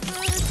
good.